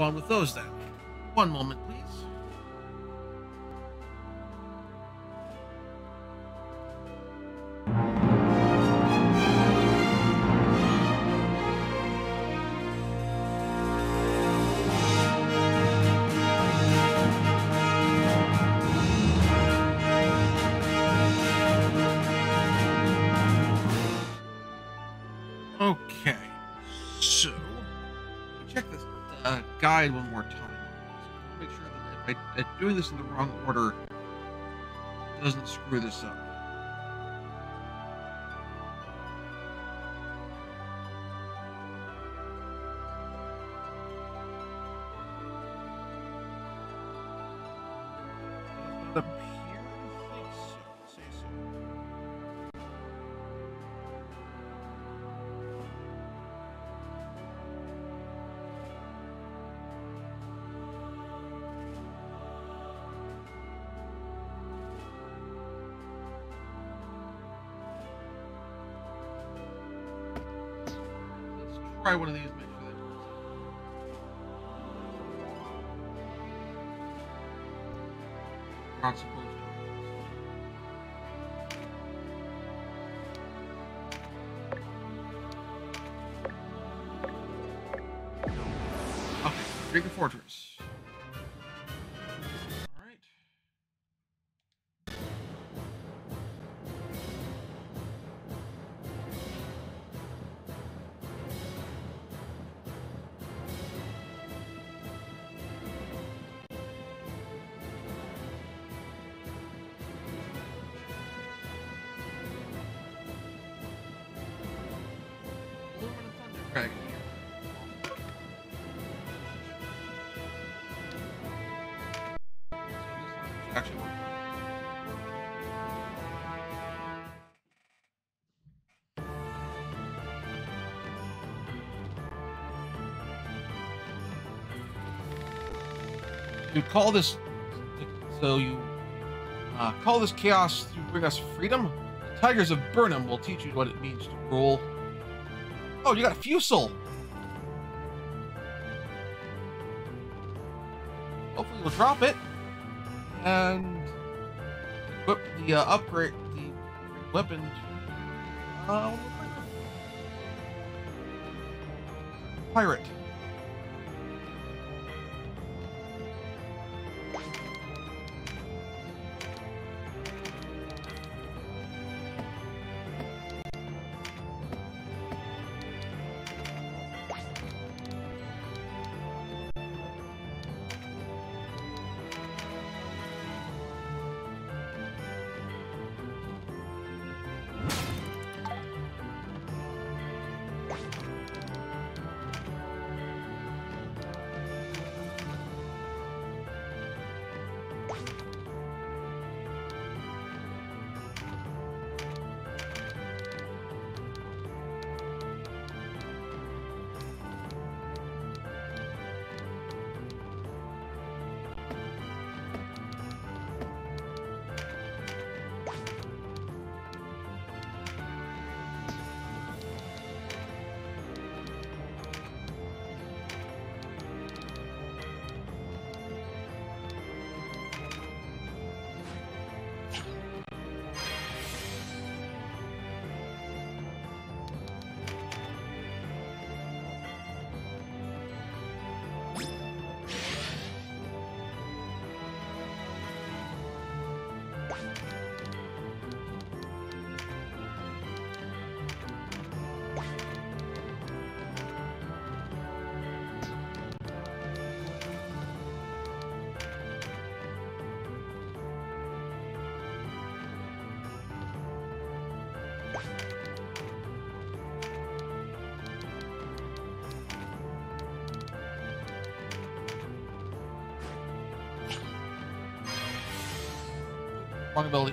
on with those then. One moment, please. Okay, so uh, guide one more time. So make sure that I, doing this in the wrong order doesn't screw this up. Does try one of these. Make sure that not You call this, so you uh, call this chaos to bring us freedom. The Tigers of Burnham will teach you what it means to rule. Oh, you got a fusel. Hopefully, we'll drop it and equip the uh, upgrade the weapon. Uh, pirate. Wrong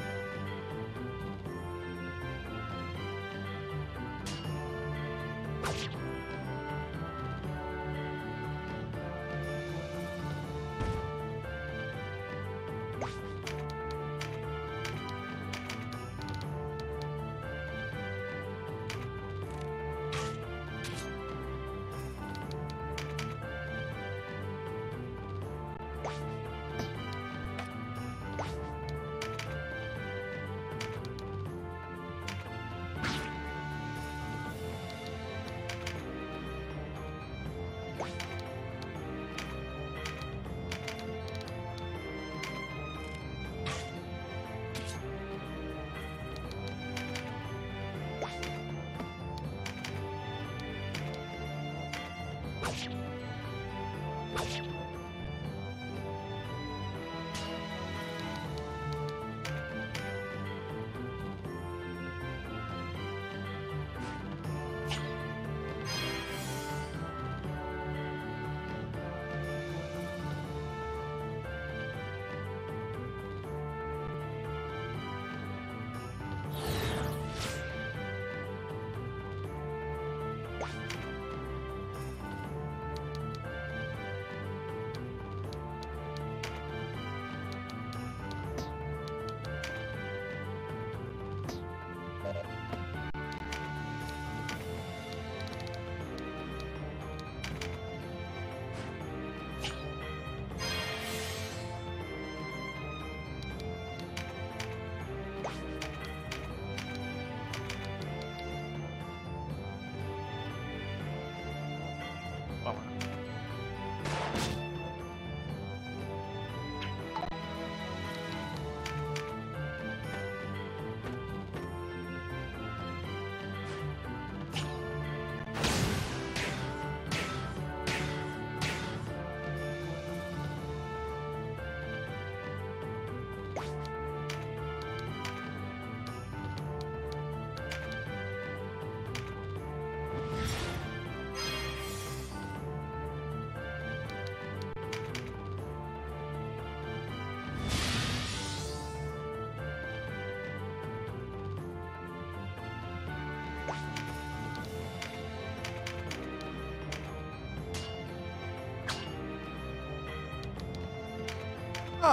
you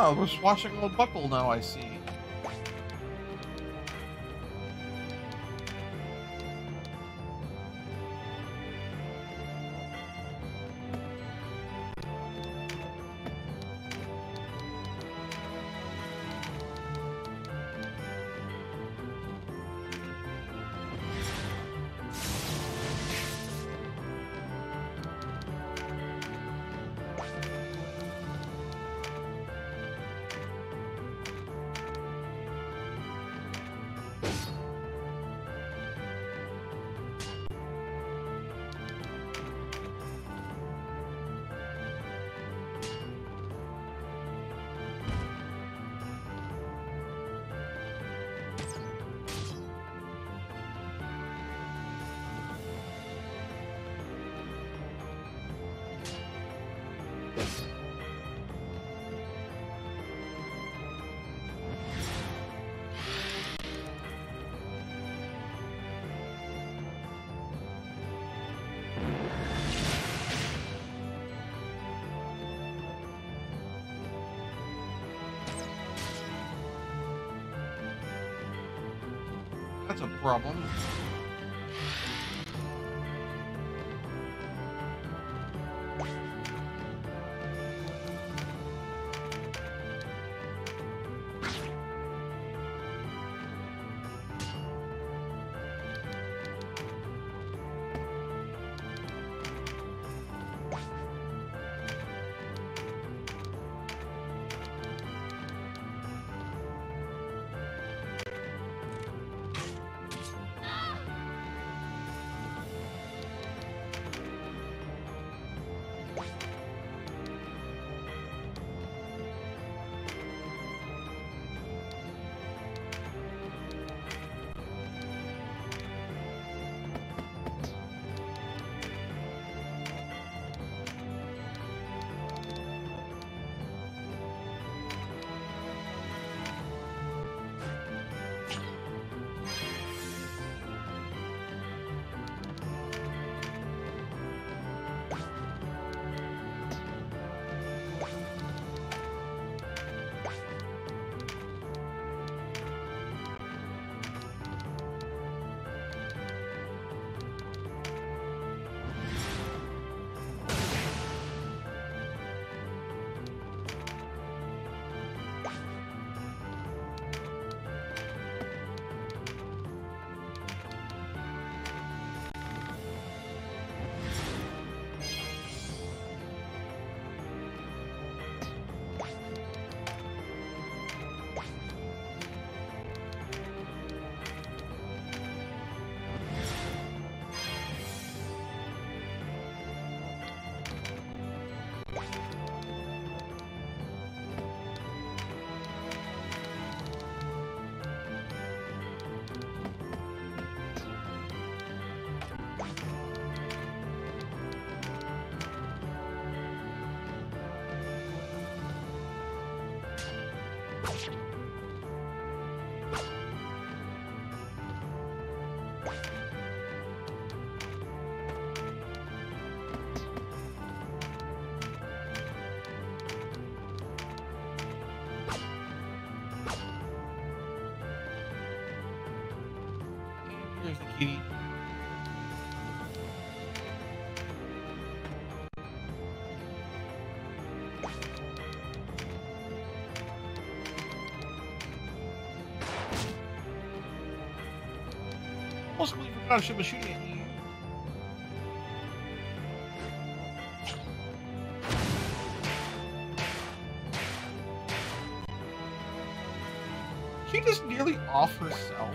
Oh, we're swashing old buckle now, I see. That's a problem. Completely forgot she was shooting at you. She just nearly off herself.